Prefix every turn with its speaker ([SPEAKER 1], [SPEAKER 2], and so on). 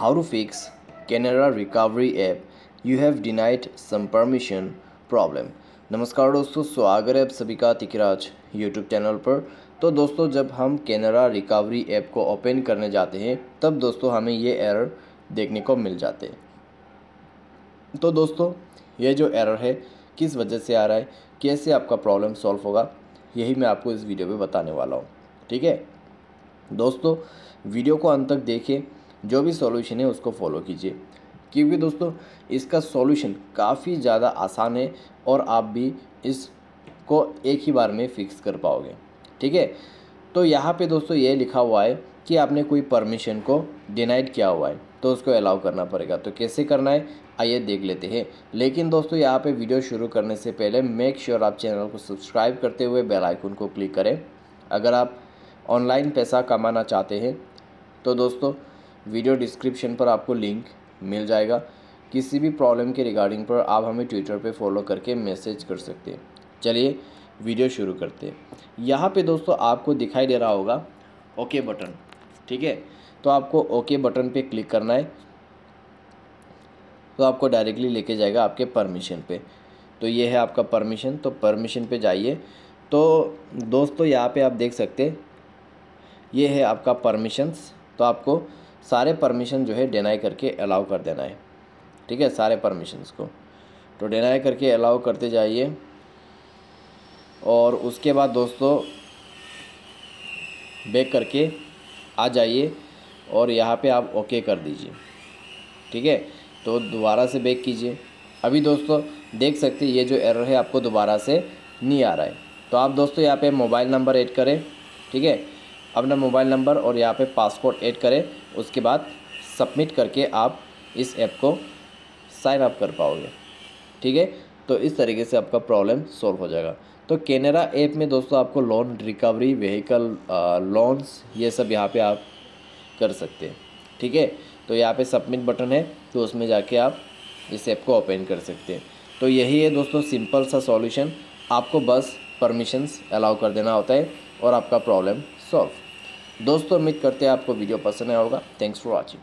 [SPEAKER 1] how to fix Canara recovery app. You have denied some permission problem. नमस्कार दोस्तों, स्वागत है आप सभी का तिकराज यूट्यूब चैनल पर। तो दोस्तों, जब हम कैनरा रिकवरी ऐप को ओपन करने जाते हैं, तब दोस्तों हमें ये एरर देखने को मिल जाते हैं। तो दोस्तों, ये जो एरर है, किस वजह से आ रहा है, कैसे आपका प्रॉब्लम सॉल्व होगा, यही मैं आपको इस वीडियो में बताने वाला हूँ। ठीक है? दोस्तों वीडियो को अंत तक देखिए जो भी सॉल्यूशन है, उसको फॉलो कीजिए। क्योंकि दोस्तों, इसका सॉल्यूशन काफ़ी ज़्यादा आसान है और आप भी इसको एक ही बार में फिक्स कर पाओगे। ठीक है? तो यहाँ पे दोस्तों ये लिखा हुआ है कि आपने कोई परमिशन को डिनाइड किया हुआ है तो उसको अलाउ करना पड़ेगा। तो कैसे करना है? आइए देख लेते हैं। लेकिन दोस्तों, यहाँ पे वीडियो शुरू करने से पहले मेक श्योर sure आप चैनल को सब्सक्राइब करते हुए बेल आइकन को क्लिक करें। अगर आप ऑनलाइन पैसा कमाना चाहते हैं तो दोस्तों वीडियो डिस्क्रिप्शन पर आपको लिंक मिल जाएगा। किसी भी प्रॉब्लम के रिगार्डिंग पर आप हमें ट्विटर पे फॉलो करके मैसेज कर सकते हैं। चलिए वीडियो शुरू करते हैं। यहाँ पे दोस्तों आपको दिखाई दे रहा होगा ओके बटन, ठीक है? तो आपको ओके बटन पे क्लिक करना है। तो आपको डायरेक्टली लेके जाएगा आपके परमिशन पे। तो ये है आपका परमिशन तो परमिशन पे जाइए। तो दोस्तों यहाँ पे आप देख सकते ये है आपका परमिशंस। तो आपको सारे परमिशन जो है डिनाई करके अलाउ कर देना है। ठीक है? सारे परमिशंस को। तो डिनाई करके अलाउ करते जाइए। और उसके बाद दोस्तों बैक करके आ जाइए और यहाँ पे आप ओके कर दीजिए। ठीक है? तो दोबारा से बैक कीजिए। अभी दोस्तों, देख सकते ये जो एरर है आपको दोबारा से नहीं आ रहा है। तो आप दोस्तों, यहाँ पे मोबाइल नंबर ऐड करें। ठीक है? अपना मोबाइल नंबर और यहाँ पे पासपोर्ट ऐड करें। उसके बाद सबमिट करके आप इस ऐप को साइन अप कर पाओगे। ठीक है? तो इस तरीके से आपका प्रॉब्लम सॉल्व हो जाएगा। तो कैनरा ऐप में दोस्तों आपको लोन रिकवरी, व्हीकल लोन्स ये सब यहाँ पे आप कर सकते हैं। ठीक है? तो यहाँ पे सबमिट बटन है तो उसमें जाके आप इस ऐप को ओपन कर सकते हैं। तो यही है दोस्तों सिंपल सा सॉल्यूशन। आपको बस परमिशंस अलाउ कर देना होता है और आपका प्रॉब्लम सॉल्व दोस्तों उम्मीद करते हैं आपको वीडियो पसंद आया होगा। Thanks for watching